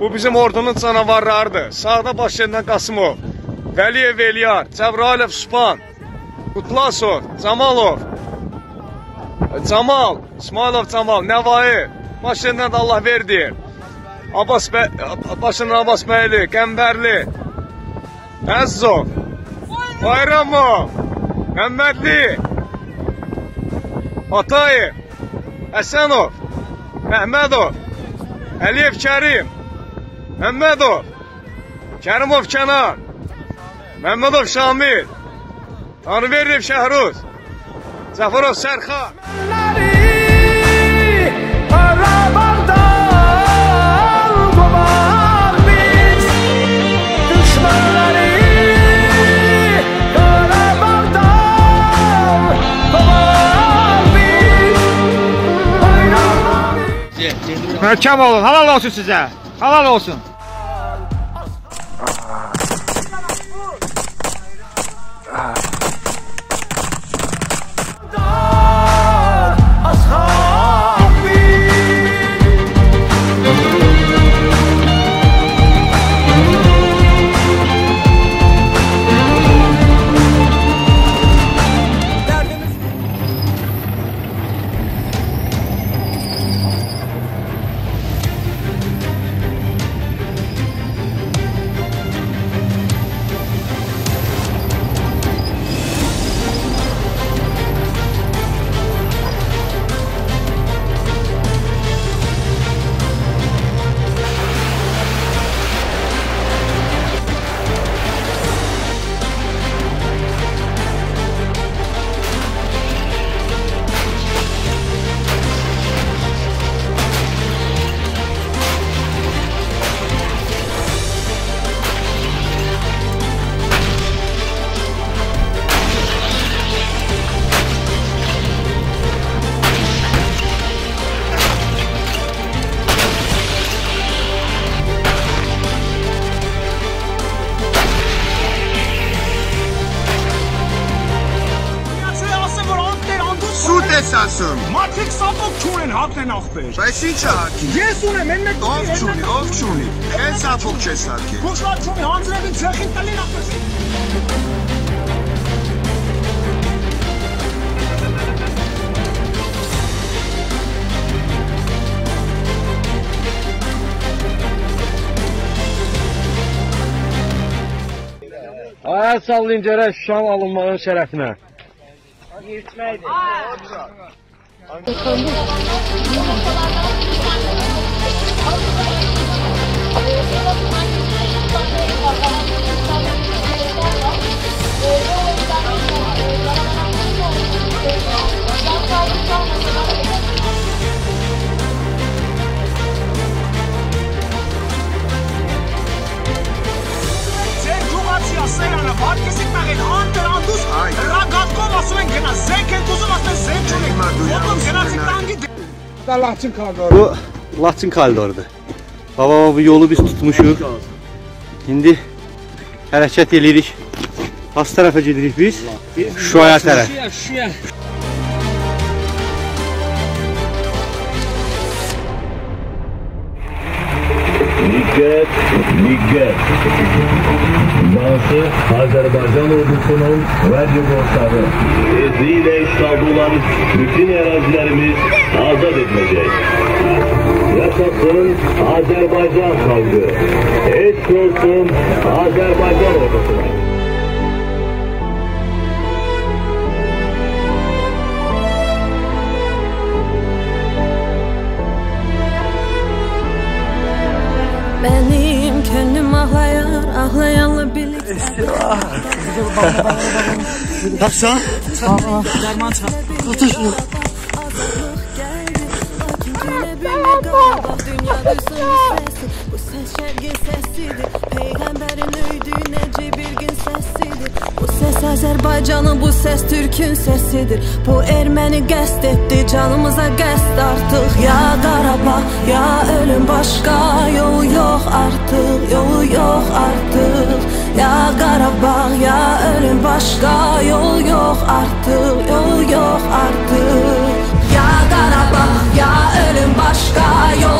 Bu bizim ordunun canavarlarıdır. Sağda Başkəndən Qasımov, Vəliyev Eliyar, Cəbrayilov Süpan, Qutlasov, Camalov, Camal, İsmailov Camal, Nəvai, Başkəndən də Allah verdi. Abbas bəy, başından Abbas bəyli, Qəmbərli, Əzzov, Bayramov, Məmmədli, Atayev, Həsənov, Məhmədov, Əliyev Kərim, Məmmədov, Kərimov Kənan, Məmmədov Şamil, Tanrıveriyev Şəhruz, Cəfərov Sərxan. Möhkəm olun, halal olsun sizə. Halal olsun. sunt. Matic s-a făcut hapte n-au pești. Păi sincer, Hakim. E sune, men me... Ovciuni, ovciuni. Hen s-a făcut ce s-a Hakim. Cum s-a făcut, hanzele din țăhin, tălina păsit. Ay sallayın görək Şuşan alınmağın şərəfinə. Yırtmaydı. Aynen. Bu Laçın koridoridir. Babama bu yolu biz tutmuşuq. İndi hərəkət edirik. Has tərəfə gedirik biz. Şuşaya tərəf. Dikkat, dikkat. Bazı Azerbaycan ordusunun radyo borçları tezliğiyle işgalde olan bütün arazilerimiz azat edilecek. Yaşasın Azerbaycan halkı. Eş olsun Azerbaycan ordusuna. Benim könlüm ağlayar, ağlayanla birlikte. Taxsan? Bak dünya duysun bu sesi Bu ses şergin sesidir Peygamberin öydüğü nece bir gün sesidir Bu ses Azerbaycan'ın bu ses Türk'ün sesidir Bu Ermeni qəst etti canımıza qəst artık Ya Qarabağ Ya Qarabağ ya ölüm başka Yol yok artık yol yok artık. Ya Qarabağ ya ölüm başka Yol yok